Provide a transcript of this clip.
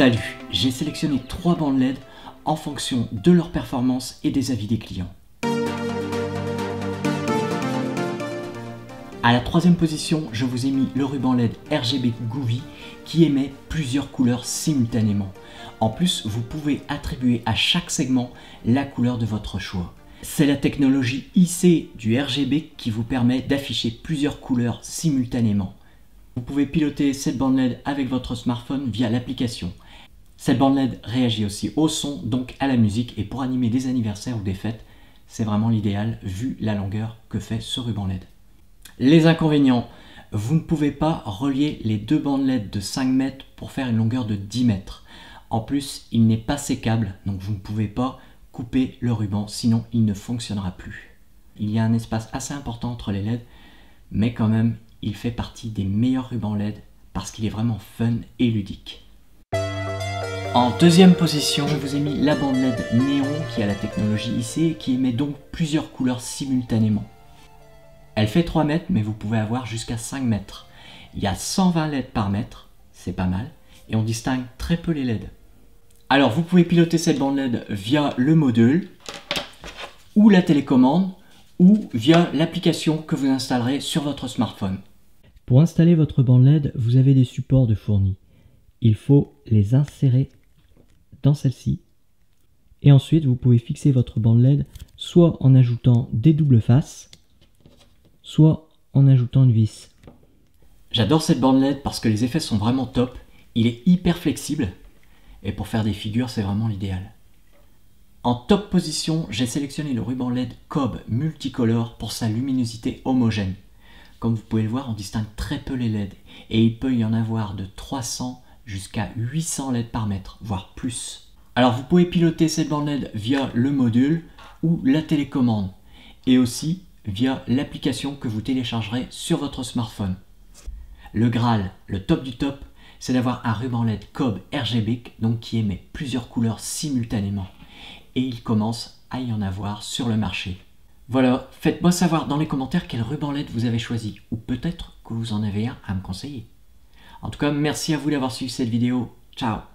Salut, j'ai sélectionné trois bandes LED en fonction de leur performance et des avis des clients. À la troisième position, je vous ai mis le ruban LED RGB Goovy qui émet plusieurs couleurs simultanément. En plus, vous pouvez attribuer à chaque segment la couleur de votre choix. C'est la technologie IC du RGB qui vous permet d'afficher plusieurs couleurs simultanément. Vous pouvez piloter cette bande LED avec votre smartphone via l'application. Cette bande LED réagit aussi au son, donc à la musique, et pour animer des anniversaires ou des fêtes, c'est vraiment l'idéal vu la longueur que fait ce ruban LED. Les inconvénients, vous ne pouvez pas relier les deux bandes LED de 5 mètres pour faire une longueur de 10 mètres. En plus, il n'est pas sécable, donc vous ne pouvez pas couper le ruban, sinon il ne fonctionnera plus. Il y a un espace assez important entre les LED, mais quand même, il fait partie des meilleurs rubans LED parce qu'il est vraiment fun et ludique. En deuxième position, je vous ai mis la bande LED néon qui a la technologie IC et qui émet donc plusieurs couleurs simultanément. Elle fait 3 mètres, mais vous pouvez avoir jusqu'à 5 mètres. Il y a 120 LED par mètre, c'est pas mal, et on distingue très peu les LED. Alors vous pouvez piloter cette bande LED via le module, ou la télécommande, ou via l'application que vous installerez sur votre smartphone. Pour installer votre bande LED, vous avez des supports de fournis. Il faut les insérer dans celle-ci. Et ensuite, vous pouvez fixer votre bande LED soit en ajoutant des doubles faces, soit en ajoutant une vis. J'adore cette bande LED parce que les effets sont vraiment top. Il est hyper flexible et pour faire des figures, c'est vraiment l'idéal. En top position, j'ai sélectionné le ruban LED Cobb Multicolor pour sa luminosité homogène. Comme vous pouvez le voir, on distingue très peu les LED et il peut y en avoir de 300 jusqu'à 800 LED par mètre, voire plus. Alors vous pouvez piloter cette bande LED via le module ou la télécommande et aussi via l'application que vous téléchargerez sur votre smartphone. Le Graal, le top du top, c'est d'avoir un ruban LED Cobb RGB donc qui émet plusieurs couleurs simultanément. Et il commence à y en avoir sur le marché. Voilà, faites-moi savoir dans les commentaires quel ruban LED vous avez choisi, ou peut-être que vous en avez un à me conseiller. En tout cas, merci à vous d'avoir suivi cette vidéo. Ciao